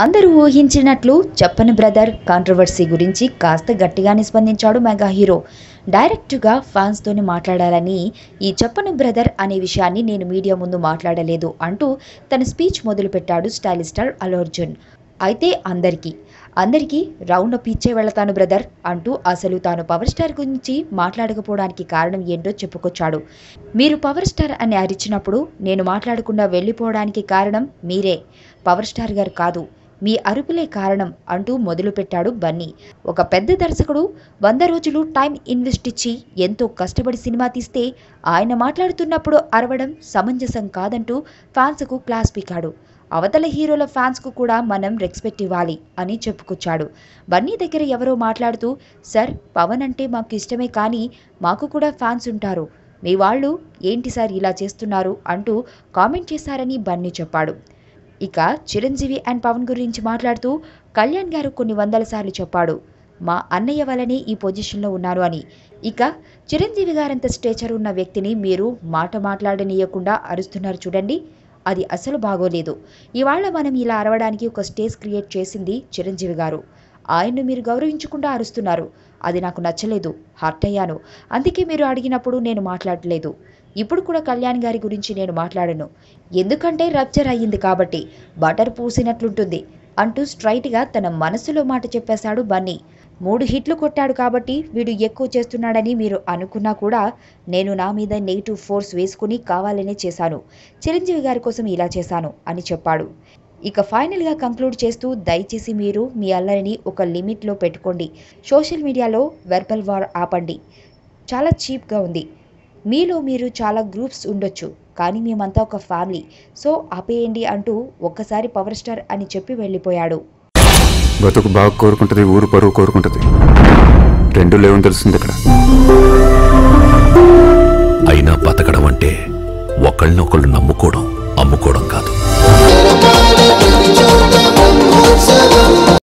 అందరూ ఊహించినట్లు చెప్పని brother controversy గురించి కాస్త గట్టిగానే స్పందించాడు మెగా హీరో. డైరెక్ట్గా ఫ్యాన్స్తోని మాట్లాడాలని ఈ చెప్పను బ్రదర్ అనే విషయాన్ని నేను మీడియా ముందు మాట్లాడలేదు అంటూ తన స్పీచ్ మొదలుపెట్టాడు స్టైలిష్ స్టార్ అల్లు అర్జున్. అయితే అందరికీ అందరికీ రౌండ్ అప్ ఇచ్చే వెళతాను బ్రదర్ అంటూ అసలు తాను పవర్ స్టార్ గురించి మాట్లాడకపోవడానికి కారణం ఏంటో చెప్పుకొచ్చాడు. మీరు పవర్ స్టార్ అని అరిచినప్పుడు నేను మాట్లాడకుండా వెళ్ళిపోవడానికి కారణం మీరే. పవర్ స్టార్ గారు కాదు మీ అరుపులే కారణం అంటూ మొదలుపెట్టాడు బన్నీ. ఒక పెద్ద దర్శకుడు వంద రోజులు టైం ఇన్వెస్ట్ ఇచ్చి ఎంతో కష్టపడి సినిమా తీస్తే ఆయన మాట్లాడుతున్నప్పుడు అరవడం సమంజసం కాదంటూ ఫ్యాన్స్కు క్లాస్ పీకాడు. అవతల హీరోల ఫ్యాన్స్కు కూడా మనం రెస్పెక్ట్ ఇవ్వాలి అని చెప్పుకొచ్చాడు. బన్నీ దగ్గర ఎవరో మాట్లాడుతూ సార్ పవన్ అంటే మాకు ఇష్టమే కానీ మాకు కూడా ఫ్యాన్స్ ఉంటారు. మీ వాళ్ళు ఏంటి సార్ ఇలా చేస్తున్నారు? అంటూ కామెంట్ చేశారని బన్నీ చెప్పాడు. ఇక చిరంజీవి అండ్ పవన్ గురించి మాట్లాడుతూ కళ్యాణ్ గారు కొన్ని వందల సార్లు చెప్పాడు. మా అన్నయ్య వల్లనే ఈ పొజిషన్లో ఉన్నారు అని. ఇక చిరంజీవి గారంత స్టేచర్ ఉన్న వ్యక్తిని మీరు మాట మాట్లాడనీయకుండా అరుస్తున్నారు చూడండి. అది అసలు బాగోలేదు. ఇవాళ మనం ఇలా అరవడానికి ఒక స్టేజ్ క్రియేట్ చేసింది చిరంజీవి గారు. ఆయన్ను మీరు గౌరవించకుండా అరుస్తున్నారు. అది నాకు నచ్చలేదు హర్ట్ అయ్యాను అందుకే మీరు అడిగినప్పుడు నేను మాట్లాడలేదు. ఇప్పుడు కూడా కళ్యాణ్ గారి గురించి నేను మాట్లాడను. ఎందుకంటే రప్చర్ అయ్యింది కాబట్టి బటర్ పూసినట్లుంటుంది అంటూ స్ట్రైట్గా తన మనసులో మాట చెప్పేశాడు బన్నీ. మూడు హిట్లు కొట్టాడు కాబట్టి వీడు ఎక్కువ చేస్తున్నాడని మీరు అనుకున్నా కూడా నేను నా మీద నెగిటివ్ ఫోర్స్ వేసుకుని కావాలనే చేశాను. చిరంజీవి గారి కోసం ఇలా చేశాను అని చెప్పాడు. ఇక ఫైనల్గా కంక్లూడ్ చేస్తూ దయచేసి మీరు మీ అల్లరిని ఒక లిమిట్లో పెట్టుకోండి. సోషల్ మీడియాలో వెర్బల్ వార్ ఆపండి. చాలా చీప్గా ఉంది. మీలో మీరు చాలా గ్రూప్స్ ఉండొచ్చు కానీ మేమంతా ఒక ఫ్యామిలీ. సో ఆపేయండి అంటూ ఒక్కసారి పవర్ స్టార్ అని చెప్పి వెళ్ళిపోయాడు. బతుకు బాగా కోరుకుంటది ఊరు పరువు కోరుకుంటది. రెండు లేవని తెలిసింది ఇక్కడ. అయినా బతకడం అంటే ఒకళ్ళనొకళ్ళు నమ్ముకోవడం అమ్ముకోవడం కాదు.